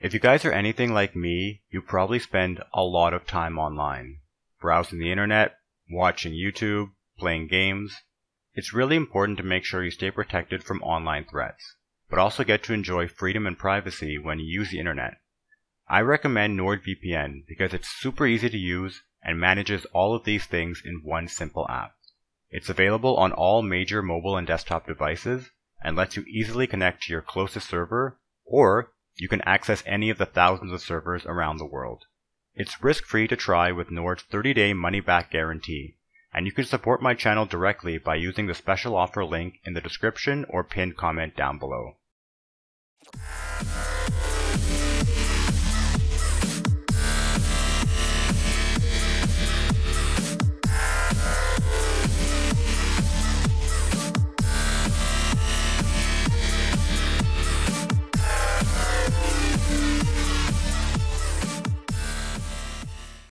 If you guys are anything like me, you probably spend a lot of time online, browsing the internet, watching YouTube, playing games. It's really important to make sure you stay protected from online threats, but also get to enjoy freedom and privacy when you use the internet. I recommend NordVPN because it's super easy to use and manages all of these things in one simple app. It's available on all major mobile and desktop devices and lets you easily connect to your closest server or you can access any of the thousands of servers around the world. It's risk-free to try with Nord's 30-day money-back guarantee, and you can support my channel directly by using the special offer link in the description or pinned comment down below.